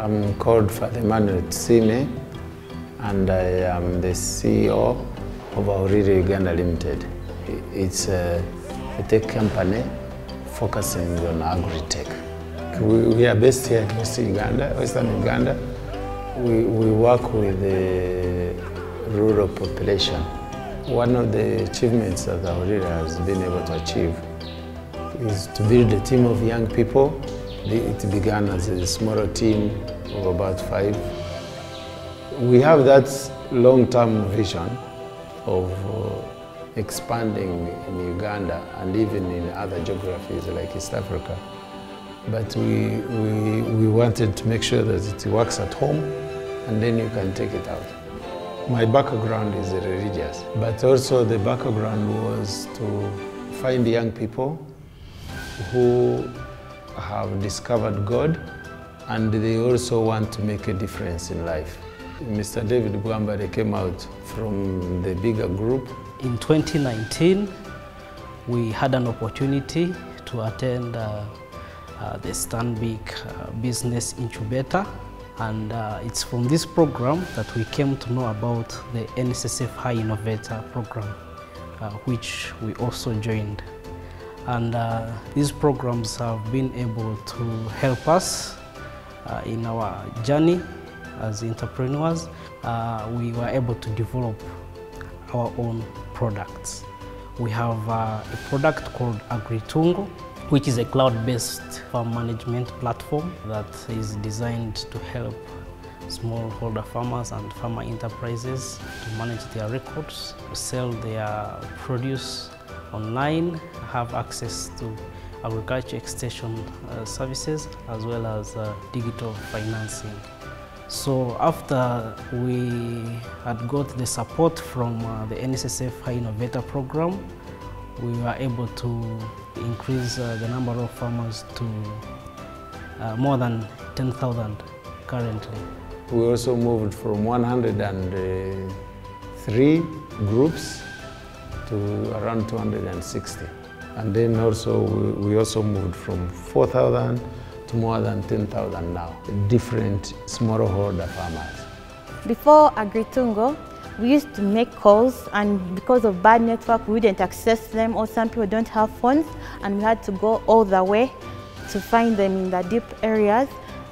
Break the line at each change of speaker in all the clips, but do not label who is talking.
I'm called Father Manuel Tsime and I am the CEO of Auriri Uganda Limited. It's a, a tech company focusing on agri-tech. We, we are based here in West Uganda, Western Uganda. We, we work with the rural population. One of the achievements that Auriri has been able to achieve is to build a team of young people. It began as a smaller team of about five. We have that long-term vision of uh, expanding in Uganda and even in other geographies like East Africa. But we, we, we wanted to make sure that it works at home and then you can take it out. My background is religious, but also the background was to find young people who have discovered God and they also want to make a difference in life. Mr. David Bwambale came out from the bigger group.
In 2019, we had an opportunity to attend uh, uh, the Stanbic uh, Business Incubator and uh, it's from this program that we came to know about the NSSF Hi-Innovator program, uh, which we also joined. And uh, these programs have been able to help us uh, in our journey as entrepreneurs. Uh, we were able to develop our own products. We have uh, a product called AgriTungo, which is a cloud-based farm management platform that is designed to help smallholder farmers and farmer enterprises to manage their records, to sell their produce online, have access to agriculture extension uh, services as well as uh, digital financing. So after we had got the support from uh, the NSSF Hi-Innovator program, we were able to increase uh, the number of farmers to uh, more than 10,000 currently.
We also moved from 103 groups to around 260. And then also we, also moved from 4,000 to more than 10,000 now, different smallholder farmers.
Before AgriTungo, we used to make calls and because of bad network, we didn't access them or some people don't have phones and we had to go all the way to find them in the deep areas.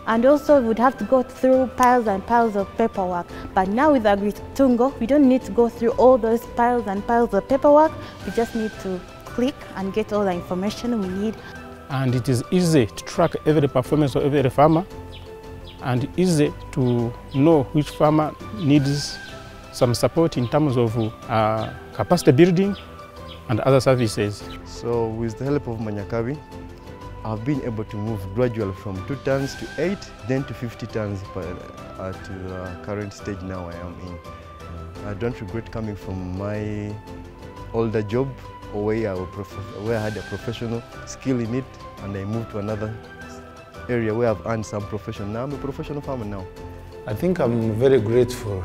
And also we would have to go through piles and piles of paperwork. But now with AgriTungo, we don't need to go through all those piles and piles of paperwork. We just need to click and get all the information we need.
And it is easy to track every performance of every farmer and easy to know which farmer needs some support in terms of uh, capacity building and other services.
So with the help of Manyakabi, I've been able to move gradually from 2 tons to 8, then to 50 tons uh, to the current stage now I am in. I don't regret coming from my older job where I, where I had a professional skill in it and I moved to another area where I've earned some profession. Now I'm a professional farmer now.
I think I'm very grateful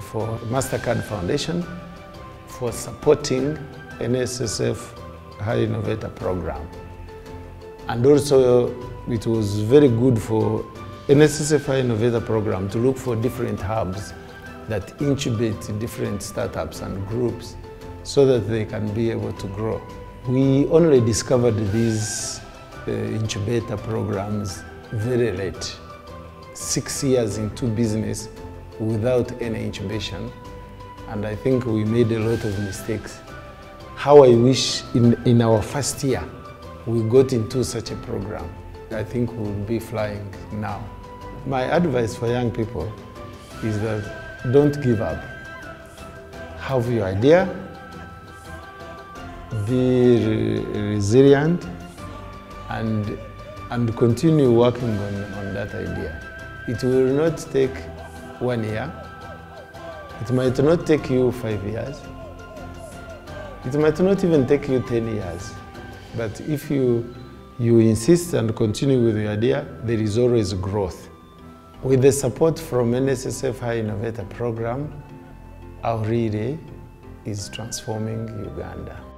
for MasterCard Foundation for supporting NSSF Hi-Innovator program. And also it was very good for NSSF Hi-Innovator program to look for different hubs that incubate different startups and groups so that they can be able to grow. We only discovered these uh, incubator programs very late, six years into business without any incubation. And I think we made a lot of mistakes. How I wish in, in our first year we got into such a program. I think we will be flying now. My advice for young people is that don't give up. Have your idea, be re resilient, and, and continue working on, on that idea. It will not take one year. It might not take you five years. It might not even take you 10 years. But if you, you insist and continue with your idea, there is always growth. With the support from NSSF High Innovator Program, Aurire is transforming Uganda.